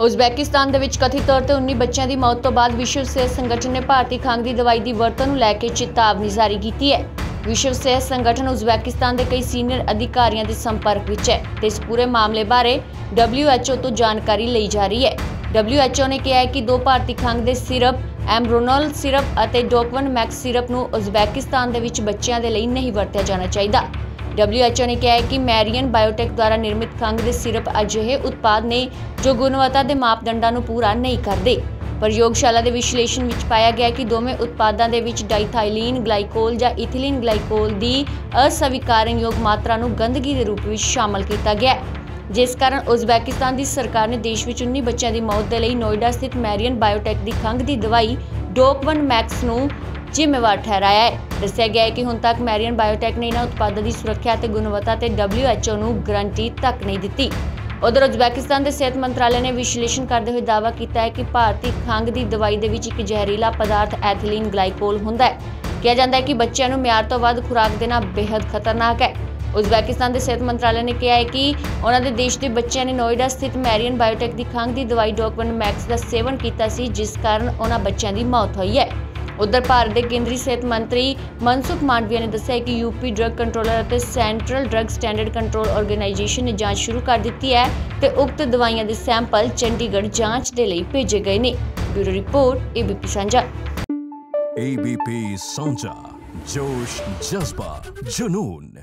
ਉਜ਼ਬੈਕਿਸਤਾਨ ਦੇ ਵਿੱਚ ਕਥਿਤ ਤੌਰ ਤੇ 19 ਬੱਚਿਆਂ ਦੀ ਮੌਤ ਤੋਂ ਬਾਅਦ ਵਿਸ਼ਵ ਸਿਹਤ ਸੰਗਠਨ ਨੇ ਭਾਰਤੀ ਖੰਘ ਦੀ ਦਵਾਈ ਦੀ ਵਰਤੋਂ ਨੂੰ ਲੈ ਕੇ ਚੇਤਾਵਨੀ ਜਾਰੀ ਕੀਤੀ ਹੈ। ਵਿਸ਼ਵ ਸਿਹਤ ਸੰਗਠਨ ਉਜ਼ਬੈਕਿਸਤਾਨ ਦੇ ਕਈ ਸੀਨੀਅਰ ਅਧਿਕਾਰੀਆਂ ਦੇ ਸੰਪਰਕ ਵਿੱਚ ਹੈ ਤੇ ਇਸ ਪੂਰੇ ਮਾਮਲੇ ਬਾਰੇ WHO ਤੋਂ ਜਾਣਕਾਰੀ ਲਈ ਜਾ ਰਹੀ ਹੈ। WHO ਨੇ ਕਿਹਾ ਹੈ ਕਿ ਦੋ ਭਾਰਤੀ ਖੰਘ ਦੇ ਸਿਰਪ, ਐਮਬਰੋਨਲ ਸਿਰਪ ਅਤੇ ਡੋਕਵਨ ਮੈਕਸ ਸਿਰਪ ਨੂੰ ਉਜ਼ਬੈਕਿਸਤਾਨ ਦੇ ਵਿੱਚ ਬੱਚਿਆਂ ਦੇ ਲਈ ਨਹੀਂ ਵਰਤਿਆ ਜਾਣਾ ਚਾਹੀਦਾ। WHO ਨੇ ਕਿਹਾ ਹੈ ਕਿ ਮੈਰੀਅਨ ਬਾਇਓਟੈਕ ਦੁਆਰਾ ਨਿਰਮਿਤ ਖੰਘ ਦੇ ਸਿਰਪ ਅਜਿਹੇ ਉਤਪਾਦ ਨੇ ਜੋ ਗੁਣਵੱਤਾ ਦੇ ਮਾਪਦੰਡਾਂ ਨੂੰ ਪੂਰਾ ਨਹੀਂ ਕਰਦੇ। ਪ੍ਰਯੋਗਸ਼ਾਲਾ ਦੇ ਵਿਸ਼ਲੇਸ਼ਣ ਵਿੱਚ ਪਾਇਆ ਗਿਆ ਕਿ ਦੋਵੇਂ ਉਤਪਾਦਾਂ ਦੇ ਵਿੱਚ ਡਾਈਥਾਈਲੀਨ ਗਲਾਈਕੋਲ ਜਾਂ ਇਥਿਲੀਨ ਗਲਾਈਕੋਲ ਦੀ ਅਸਵੀਕਾਰਨਯੋਗ ਮਾਤਰਾ ਨੂੰ ਗੰਦਗੀ ਦੇ ਰੂਪ ਵਿੱਚ ਸ਼ਾਮਲ ਕੀਤਾ ਗਿਆ ਹੈ। ਜਿਸ ਕਾਰਨ ਉਜ਼ਬੈਕਿਸਤਾਨ ਦੀ ਸਰਕਾਰ ਨੇ ਦੇਸ਼ ਵਿੱਚ 19 ਬੱਚਿਆਂ ਦੀ ਮੌਤ ਦੇ ਲਈ ਨੋਇਡਾ ਸਥਿਤ ਮੈਰੀਅਨ ਬਾਇਓਟੈਕ ਦੀ ਖੰਘ ਦੀ ਦਵਾਈ ਡੋਕਵਨ ਮੈਕਸ ਨੂੰ ਜ਼ਿੰਮੇਵਾਰ ਠਹਿਰਾਇਆ ਹੈ। ਦੱਸਿਆ ਗਿਆ ਹੈ ਕਿ ਹੁਣ ਤੱਕ ਮੈਰੀਅਨ ਬਾਇਓਟੈਕ ਨੇ ਇਹਨਾਂ ਉਤਪਾਦਾਂ ਦੀ ਸੁਰੱਖਿਆ ਅਤੇ ਗੁਣਵੱਤਾ ਤੇ WHO ਨੂੰ ਗਰੰਟੀ ਤੱਕ ਨਹੀਂ ਦਿੱਤੀ। ਉਧਰ ਉਜ਼ਬੈਕਿਸਤਾਨ ਦੇ ਸਿਹਤ ਮੰਤਰਾਲੇ ਨੇ ਵਿਸ਼ਲੇਸ਼ਣ ਕਰਦੇ ਹੋਏ ਦਾਅਵਾ ਕੀਤਾ ਹੈ ਕਿ ਭਾਰਤੀ ਖੰਘ ਦੀ ਦਵਾਈ ਦੇ ਵਿੱਚ ਇੱਕ ਜ਼ਹਿਰੀਲਾ ਪਦਾਰਥ ਐਥਿਲੀਨ ਗਲਾਈਕੋਲ ਹੁੰਦਾ ਹੈ। ਕਿਹਾ ਜਾਂਦਾ ਹੈ ਕਿ ਬੱਚਿਆਂ ਨੂੰ ਮਿਆਰ ਤੋਂ ਵੱਧ ਖੁਰਾਕ ਦੇਣਾ ਬੇहद ਖਤਰਨਾਕ ਹੈ। ਉਜ਼ਬੈਕਿਸਤਾਨ ਦੇ ਸਿਹਤ ਮੰਤਰਾਲੇ ਨੇ ਕਿਹਾ ਹੈ ਕਿ ਉਹਨਾਂ ਦੇ ਦੇਸ਼ ਦੇ ਬੱਚਿਆਂ ਨੇ ਨੋਇਡਾ ਸਥਿਤ ਮੈਰੀਅਨ ਬਾਇਓਟੈਕ ਦੀ ਖੰਘ ਦੀ ਦਵਾਈ ਡੋਕਵਨ ਮੈਕਸ ਦਾ ਸੇਵਨ ਕੀਤਾ ਸੀ, ਜਿਸ ਕਾਰਨ ਉਹਨਾਂ ਬੱਚਿਆਂ ਦੀ ਮੌਤ ਹੋਈ ਹੈ। ਉਧਰ ਭਾਰਤ ਦੇ ਕੇਂਦਰੀ ਸਿਹਤ ਮੰਤਰੀ ਮਨਸੁਖ ਮਾਂਡਵੀਆ ਨੇ ਦੱਸਿਆ ਕਿ ਯੂਪੀ ਡਰੱਗ ਕੰਟਰੋਲਰ ਅਤੇ central drug standard control organisation ਨੇ ਜਾਂਚ ਸ਼ੁਰੂ ਕਰ ਦਿੱਤੀ ਹੈ ਤੇ ਉਕਤ ਦਵਾਈਆਂ ਦੇ ਸੈਂਪਲ ਚੰਡੀਗੜ੍ਹ ਜਾਂਚ ਦੇ ਲਈ ਭੇਜੇ ਗਏ ਨੇ। Bureau report ABP Sanjha. ABP Sanjha, ਜੋਸ਼, ਜਜ਼ਬਾ, ਜਨੂਨ।